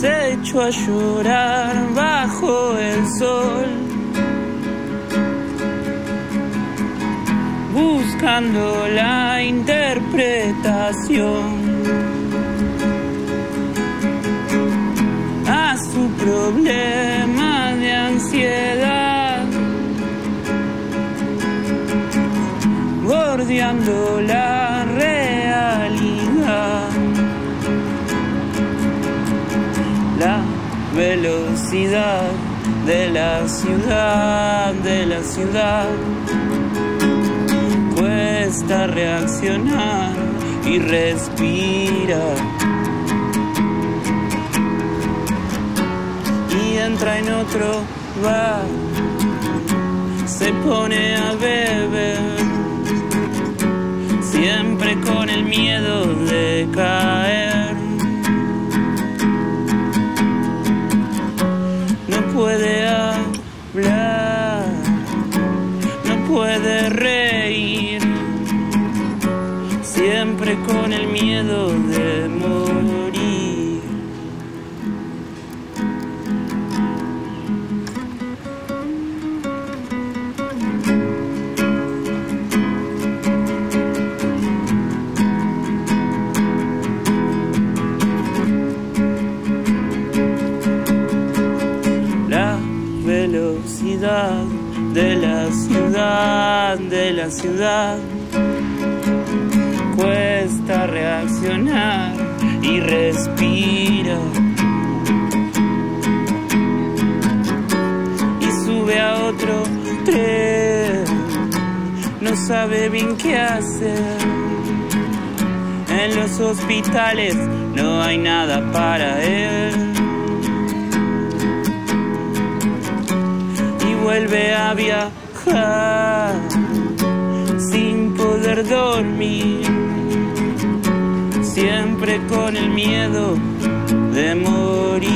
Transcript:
puso a llorar bajo el sol. Buscando la interpretación a su problema de ansiedad. Bordeando la La velocidad de la ciudad, de la ciudad. Cuesta reaccionar y respira. Y entra en otro bar, se pone a beber, siempre con el miedo de caer. Puede reír, siempre con el miedo de morir. La velocidad de la ciudad, de la ciudad. Cuesta reaccionar y respira. Y sube a otro tren. No sabe bien qué hacer. En los hospitales no hay nada para él. Vuelve a viajar sin poder dormir, siempre con el miedo de morir.